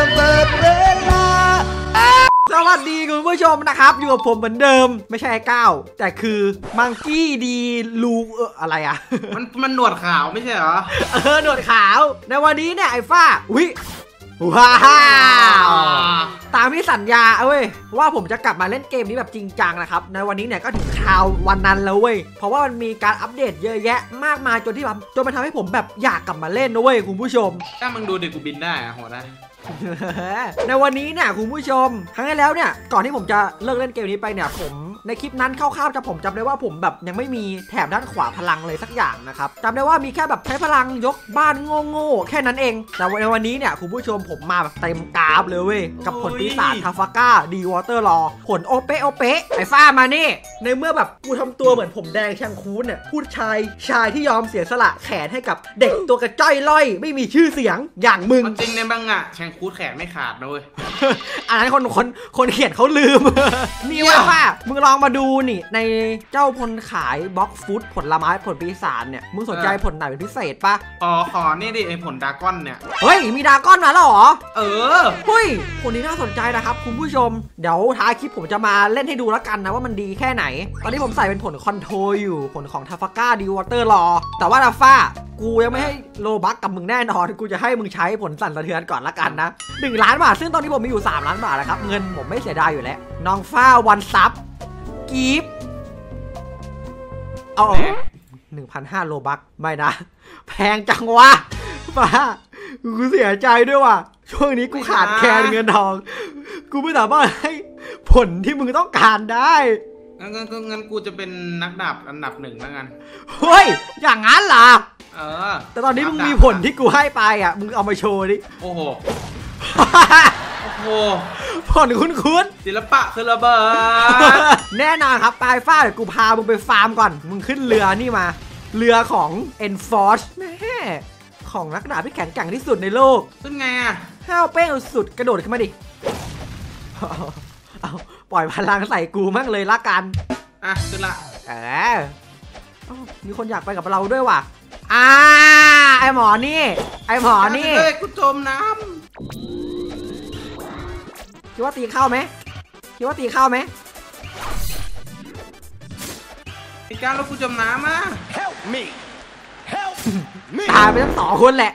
ระเบิดเวลาสวัสดีคุณผู้ชมนะครับ อยู่กับผมเหมือนเดิม ไม่ใช่ไอ้ก้าวแต่คือมังกี้ดีลูเอออะไรอะ มันมันหนวดขาวไม่ใช่เหรอ เออหนวดขาว ในวันนี้เนี่ยไอ้ฝ้าวิว้าวตามที่สัญญาเอาเว้ยว่าผมจะกลับมาเล่นเกมนี้แบบจริงจังนะครับ ในวันนี้เนี่ยก็ถึงคราววันนั้นแล้วเว้ยเพราะว่ามันมีการอัปเดตเยอะแยะมากมายจนที่แบบจนมันทำให้ผมแบบอยากกลับมาเล่นนะเว้ยคุณผู้ชม ถ้ามึงดูเด็กกูบินได้อะโหดนะ ในวันนี้เนี่ยคุณผู้ชม ครั้งที่แล้วเนี่ย ก่อนที่ผมจะเลิกเล่นเกมนี้ไปเนี่ยผม ในคลิปนั้นคร่าวๆจะผมจำได้ว่าผมแบบยังไม่มีแถบด้านขวาพลังเลยสักอย่างนะครับจำได้ว่ามีแค่แบบใช้พลังยกบ้านโง่ๆแค่นั้นเอง แต่ในวันนี้เนี่ยคุณผู้ชมผมมาแบบเต็มคราบเลยเว้ยกับผลปีศาจทราฟาลการ์ ดีวอเตอร์ ลอว์ผลโอเปะโอเปะไอ้ฟ้ามานี่ ในเมื่อแบบกูทำตัวเหมือนผมแดงแชงคูสเนี่ยพูดชายชายที่ยอมเสียสละแขนให้กับเด็กตัวกระจ้อยล่อย ไม่มีชื่อเสียงอย่างมึงเอาจริงในบางอะแชงคูดแขนไม่ขาดนะเว้ยอันนั้นคนคนคนเขียนเขาลืมนี่ว่าว่ามึงลองมาดูนี่ในเจ้าพลขายบล็อกฟุตผลไม้ผลปีศาจเนี่ยมึงสนใจผลไหนเป็นพิเศษปะขอขอนี่ดิไอผลดราก้อนเนี่ย เฮ้ย มีดราก้อนมาแล้วเหรอ เออเฮ้ยผลนี้น่าสนใจนะครับ คุณผู้ชม เดี๋ยวท้ายคลิปผมจะมาเล่นให้ดูแล้วกันนะว่ามันดีแค่ไหน ตอนนี้ผมใส่เป็นผล control อยู่ผลของทราฟาลการ์ ดีวอเตอร์ ลอว์ แต่ว่าไอ้ฟ้ากูยังไม่ให้ Robux กับมึงแน่นอน กูจะให้มึงใช้ผลสั่นสะเทือนก่อนละกันนะ1ล้านบาทซึ่งตอนนี้ผมมีอยู่ 3 ล้านบาทแล้วครับเงินผมไม่เสียดายอยู่แล้วน้องฟ้าวันซับ gift เอาหนึ่งพันห้า Robux ไม่นะ แพงจังวะป้ากูเสียใจด้วยว่ะ ช่วงนี้กูขาดแคลนเงินทอง กูไม่สามารถให้ผลที่มึงต้องการได้งั้นงั้นงั้นงั้นกูจะเป็นนักดาบอันดับหนึ่งแล้วกัน เฮ้ย อย่างนั้นเหรอเออ แต่ตอนนี้มึงมีผลที่กูให้ไปอะ มึงเอามาโชว์ดิ โอ้โห โอ้โหผลคุ้นศิลปะคือระเบิดๆแน่นอนครับปลายฟ้าเดี๋ยวกูพามึงไปฟาร์มก่อน มึงขึ้นเรือนี่มา เรือของ Enforce แม่ของนักดาบที่แข็งแกร่งที่สุดในโลกขึ้นไงอะห้าวเป้งสุดกระโดดขึ้นมาดิเอาเอาปล่อยพลังใส่กูมั่งเลยละกัน อะขึ้นละเออเอ้ามีคนอยากไปกับเราด้วยว่ะอ่าไอหมอนี่ ไอหมอนี่เฮ้ยกูจมน้ คิดว่าตีเข้าไหมคิดว่าตีเข้าไหมำไอ้การแล้วกูจมน้ำอะตายไปทั้งสองคนแหละ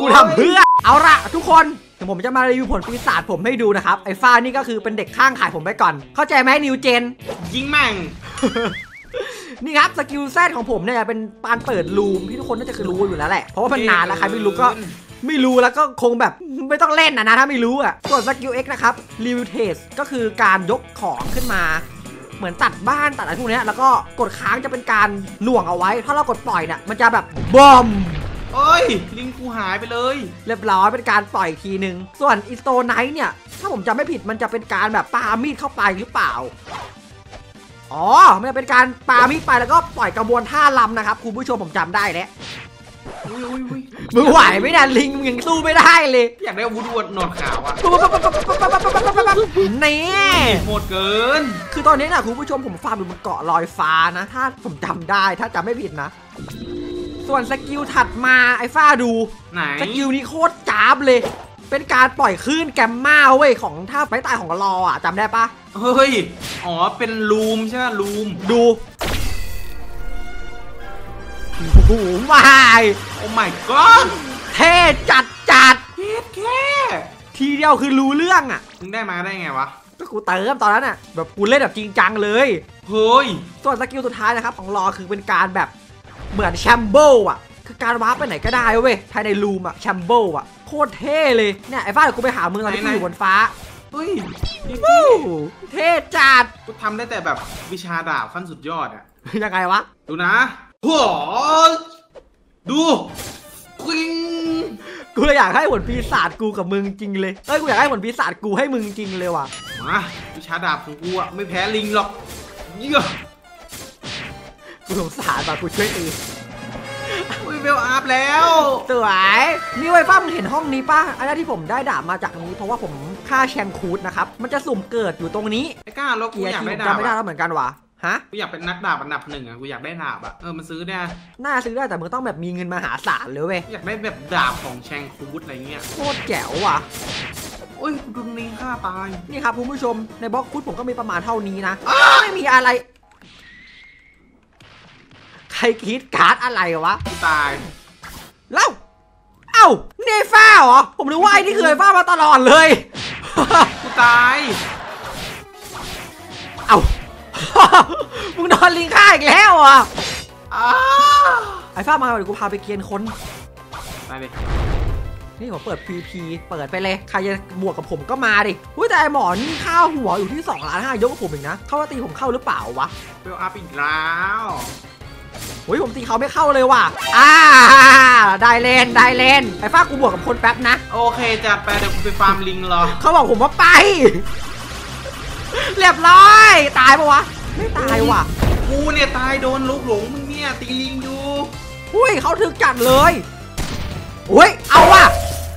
กูทำเพื่อ เอาละทุกคนเดี๋ยวผมจะมารีวิวผลปีศาจผมให้ดูนะครับ ไอ้ฟ้านี่ก็คือเป็นเด็กข้างขายผมไปก่อน เข้าใจไหม new gen ยิงแม่ง นี่ครับ skill Z ของผมเนี่ยเป็นการเปิด room ที่ทุกคนน่าจะเคยรู้อยู่แล้วแหละ เพราะว่ามันนานแล้วใครไม่รู้ก็ ไม่รู้แล้วก็คงแบบไม่ต้องเล่นนะนะถ้าไม่รู้อะส่วนสกิล X นะครับรีวิว test ก็คือการยกของขึ้นมา เหมือนตัดบ้านตัดอะไรพวกเนี้ยแล้วก็กดค้างจะเป็นการหน่วงเอาไว้ ถ้าเรากดปล่อยเนี่ยมันจะแบบบอมเอ้ย ลิงกูหายไปเลย เรียบร้อยเป็นการปล่อยทีนึง ส่วนอิสโตไนท์เนี่ย ถ้าผมจำไม่ผิดมันจะเป็นการแบบปามีดเข้าไปหรือเปล่า อ๋อ มันจะเป็นการปามีดไปแล้วก็ปล่อยกระบวนท่าลำนะครับ คุณผู้ชมผมจำได้แล้ว อุ้ยอุ้ยอุ้ยมึงไหวไหมเนี่ยลิงมึงยังสู้ไม่ได้เลยอยากได้อาวุธดวดหนวดขาวอะนี่โหดเกิน คือตอนนี้นะคุณผู้ชมผมฟาร์มอยู่บนเกาะลอยฟ้านะ ถ้าผมจำได้ถ้าจำไม่ผิดนะ ส่วน skill ถัดมาไอ้ฟ้าดูไหน skill นี้โคตรจ้าบเลย เป็นการปล่อยคลื่นแกมมาเว้ยของท่าไม้ตายของลอว์อะจำได้ปะเฮ้ย อ๋อเป็น room ใช่ไหม room ดู โอ้โหไม่ oh my god เท่จัดจัดเฮ็ดแค่ทีเดียวคือรู้เรื่องอะมึงได้มาได้ไงวะก็กูเติมตอนนั้นอะแบบกูเล่นแบบจริงจังเลยเฮ้ยส่วน skill สุดท้ายนะครับของลอว์คือเป็นการแบบเหมือน Shambles อะคือการวาร์ปไปไหนก็ได้เว้ยภายใน room อะ Shambles อะโคตรเท่เลยเนี่ยไอ้ฟ้าเดี๋ยวกูไปหามึงตอนที่กูอยู่บนฟ้าเฮ้ยนี่วู้เท่จัดกูทำได้แต่แบบวิชาดาบขั้นสุดยอดอะยังไงวะ ดูนะโหัวดูควิงกูเลยอยากให้ผลปีศาจกูกับมึงจริงเลยเอ้ยกูอยากให้ผลปีศาจกูให้มึงจริงเลยว่ะมาวิชาดาบของกูอะไม่แพ้ลิงหรอกเยี่ยกูสงสารว่ะกูช่วยตีอุ้ยเวลอัพแล้วสวยนี่ไว้ยป้ามึงเห็นห้องนี้ป่ะอันนี้ที่ผมได้ดาบมาจากนี้ เพราะว่าผมฆ่าแชงคูดนะครับ มันจะสุ่มเกิดอยู่ตรงนี้ไอ้ก้าแล้วกูเกียร์อยากที่ผได้มดาบจำไม่ได้อะแล้วเหมือนกันว่ะ ฮะ กูอยากเป็นนักดาบอันดับหนึ่งอะกูอยากได้ดาบอะเออมันซื้อเนี่ยน่าซื้อได้แต่มึงต้องแบบมีเงินมหาศาลเลยเว้ยอยากได้แบบดาบของแชงคูดอะไรเงี้ยโคตรแจ๋วว่ะ โอ้ยดุนนี้ฆ่าตายนี่ครับคุณผู้ชมในบล็อกคุดผมก็มีประมาณเท่านี้นะ ไม่มีอะไร ใครคิดการ์ดอะไรวะ กูตายเล่า เอ้าเนฟ้าเหรอ ผมนึกว่าไอ้นี่เคยฟ้ามาตลอดเลย กูตาย มึงโดนลิงฆ่าอีกแล้วเหรอะอ้าไอ้ฟ้ามาเดี๋ยวกูพาไปเกรียนคนตายเลยนี่ผมเปิด PP เปิดไปเลย ใครจะบวกกับผมก็มาดิอุ้ยแต่ไอ้หมอนี่ค่าหัวอยู่ที่2ล้านห้ายกกับผมอีกนะเข้ามาตีผมเข้าหรือเปล่าวะเวล up อีกแล้วอุ้ยผมตีเขาไม่เข้าเลยว่ะอ่าได้เล่นได้เล่นไอ้ฟ้ากูบวกกับคนแป๊บนะ โอเคจัดไปเดี๋ยวกูไปฟาร์มลิงรอเขาบอกผมว่าไป เรียบร้อย ตายปะวะ ไม่ตายว่ะ กูเนี่ยตายโดนลูกหลงมึงเนี่ยตีลิงอยู่อุ้ยเขาถึกจัดเลยอุ้ยเอาว่ะ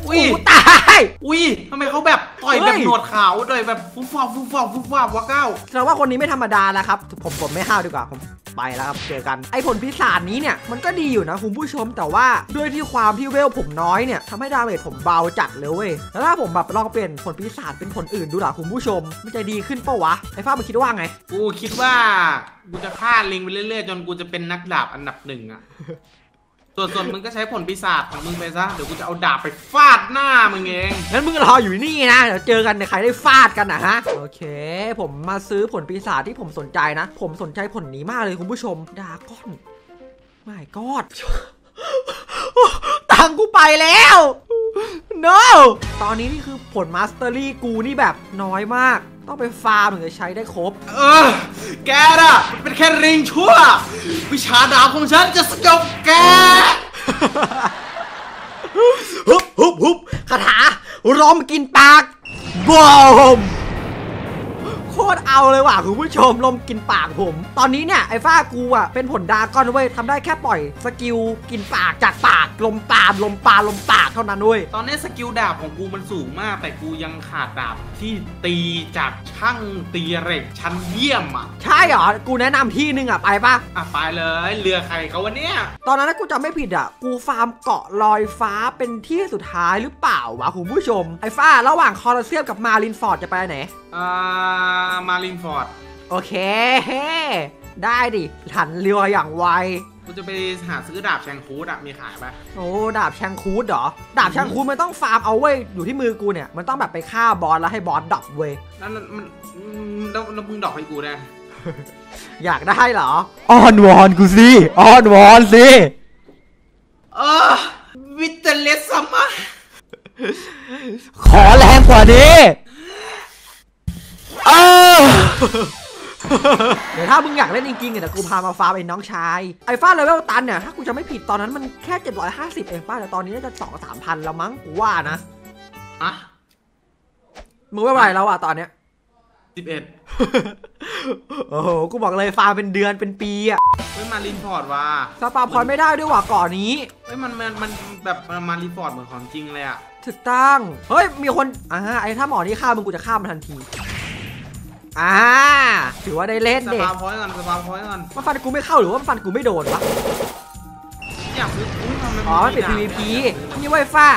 อุ้ยโอ้ตายอุ้ยทำไมเขาแบบต่อยเฮ้แบยบหนวดขาวต่อยแบบฟุบฟับฟุบฟับฟุบฟับวะเก้าแสดงว่าคนนี้ไม่ธรรมดาแล้วครับผมผมไม่ห้าวดีกว่าผม ไปแล้วครับเจอกันไอ้ผลปีศาจนี้เนี่ยมันก็ดีอยู่นะคุณผู้ชมแต่ว่าด้วยที่ความที่เวลผมน้อยเนี่ยทำให้ damage ผมเบาจัดเลยเว้ยแล้วถ้าผมแบบลองเปลี่ยนผลปีศาจเป็นผลอื่นดูล่ะคุณผู้ชมมันจะดีขึ้นปะวะไอ้ฟ้ามันคิดว่าไง กูคิดว่ากูจะฆ่าลิงไปเรื่อยๆ จนกูจะเป็นนักดาบอันดับหนึ่งอะ ส่วนส่วนมึงก็ใช้ผลปีศาจของมึงไปซะ เดี๋ยวกูจะเอาดาบไปฟาดหน้ามึงเอง งั้นมึงรออยู่นี่นะ เดี๋ยวเจอกันในใครได้ฟาดกันนะฮะ โอเค ผมมาซื้อผลปีศาจที่ผมสนใจนะ ผมสนใจผลนี้มากเลยคุณผู้ชม ดาก้อนไม่กอดตังค์กูไปแล้ว no ตอนนี้นี่คือผลมาสเตอรี่กูนี่แบบน้อยมาก ต้องไปฟาร์มถึงจะใช้ได้ครบ เออ แกน่ะมันเป็นแค่ลิงชั่ว วิชาดาบของฉันจะสยบแกฮึบฮึบฮึบคาถาร้อมกินปากบอมโค ตรเอาเลยว่ะคุณผู้ชมลมกินปากผม ตอนนี้เนี่ยไอ้ฟ้ากูอะเป็นผล dragon เว้ยทำได้แค่ปล่อย skill กินปากจากปากลมปากลมปากลมปากเท่านั้นเว้ยตอนนี้ skill ดาบของกูมันสูงมาก แต่กูยังขาดดาบที่ตีจากช่างตีเหล็กชั้นเยี่ยมอะใช่เหรอกูแนะนำที่นึงอะไปปะอะไปเลยเรือใครเขาวะเนี่ยตอนนั้นถ้ากูจำไม่ผิดอะกูฟาร์มเกาะลอยฟ้าเป็นที่สุดท้ายหรือเปล่าวะคุณผู้ชมไอ้ฟ้าระหว่างโคลอสเซียมกับมารินฟอร์ดจะไปไหนอ่ามารินฟอร์ดโอเค ได้ดิหันเรืออย่างไว กูจะไปหาซื้อดาบแชงคูดอะมีขายปะโอ้ ดาบแชงคูดเหรอ ดาบแชงคูดมันต้องฟาร์มเอาเว้ย อยู่ที่มือกูเนี่ย มันต้องแบบไปฆ่าบอสแล้วให้บอสดับเว้ยนั่นมันอืมแล้วแล้วมึงดอกให้กูได้ อยากได้เหรอ อ้อนวอนกูสิ อ้อนวอนสิ เออวิตเตเลสซัมมาขอแรงกว่านี้ เออเดี๋ยวถ้ามึงอยากเล่นจริงๆเนี่ยเดี๋ยวกูพามาฟาร์มไอ้น้องชาย ไอ้ฟ้าเลเวลตันเนี่ยถ้ากูจะไม่ผิดตอนนั้นมันแค่ 750 เองป้าแต่ตอนนี้น่าจะ2 3พันแล้วมั้งกูว่านะอะมึงไม่ไหวแล้วอะตอนเนี้ยสิบเอ็ดโอ้โห กูบอกเลยฟาร์มเป็นเดือนเป็นปีอะเฮ้ยมารินฟอร์ดว่ะ spawn point ไม่ได้ด้วยว่ะก่อนนี้เฮ้ยมันมันมันแบบมันมารินฟอร์ดเหมือนของจริงเลยอะถูกต้องเฮ้ยมีคนอ่าไอ้ถ้าหมอนี่ฆ่ามึงกูจะฆ่ามันทันที อ่าถือว่าได้เล่น set spawn pointก่อน spawn point ก่อนมันฟันกูไม่เข้าหรือว่ามันฟันกูไม่โดนวะอยากซื้ออุ้ยมันอ๋อมันเป็น PVP นี่ไว้ฟ้า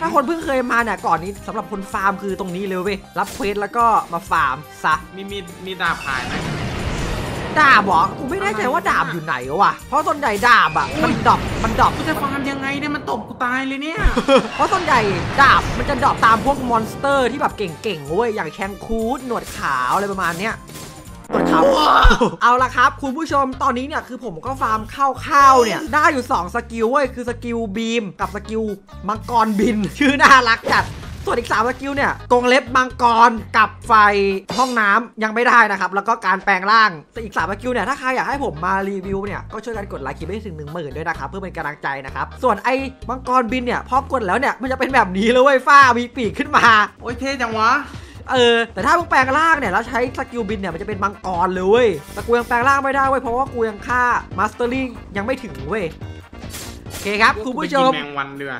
ถ้าคนเพิ่งเคยมาเนี่ยก่อนนี้สำหรับคนฟาร์มคือตรงนี้เลยเว้ยรับ quest แล้วก็มาฟาร์มซะมีมีมีดาบขายไหมดาบเหรอกูไม่แน่ใจว่าดาบอยู่ไหนวะเพราะส่วนใหญ่ดาบอะมัน drop มัน drop กูจะฟา ตบกูตายเลยเนี่ย เพราะส่วนใหญ่ดาบมันจะ drop ตามพวก monster ที่แบบเก่งๆเว้ยอย่างแชงคูดหนวดขาวอะไรประมาณเนี้ยหนวดขาวเอาละครับ คุณผู้ชมตอนนี้เนี่ยคือผมก็ฟาร์มข้าวๆเนี่ย ได้อยู่ 2 skill เว้ยคือ skill beam กับ skill มังกรบินชื่อน่ารักจัด ส่วนอีก3 skill เนี่ยกรงเล็บมังกรกับไฟห้องน้ำยังไม่ได้นะครับ แล้วก็การแปลงร่างแต่อีก3 skill เนี่ยถ้าใครอยากให้ผมมารีวิวเนี่ยก็ช่วยกันกดไลค์คลิปให้ถึง1 0,000ด้วยนะครับเพื่อเป็นกำลังใจนะครับส่วนไอ้มังกรบินเนี่ยพอกดแล้วเนี่ยมันจะเป็นแบบนี้เลยเว้ยฟ้ามีปีกขึ้นมาโอ้ยเท่จังวะเออแต่ถ้ามึงแปลงร่างเนี่ยแล้วใช้ skill บินเนี่ยมันจะเป็นมังกรเลยเว้ยแต่กูยังแปลงร่างไม่ได้เว้ยเพราะว่ากูยังค่า mastery ยังไม่ถึงเว้ยโอเคครับคุณผู้ชมไปกินแมงวันเดือ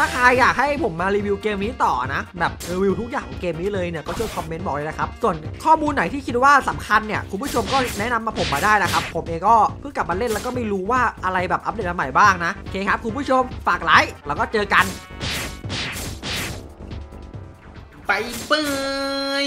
ถ้าใครอยากให้ผมมารีวิวเกมนี้ต่อนะ แบบรีวิวทุกอย่างของเกมนี้เลยเนี่ยก็ช่วยคอมเมนต์บอกเลยนะครับ ส่วนข้อมูลไหนที่คิดว่าสำคัญเนี่ยคุณผู้ชมก็แนะนำมาผมมาได้นะครับ ผมเองก็เพิ่งกลับมาเล่นแล้วก็ไม่รู้ว่าอะไรแบบอัปเดตมาใหม่บ้างนะโอเคครับคุณผู้ชมฝากไลค์แล้วก็เจอกันไปเปย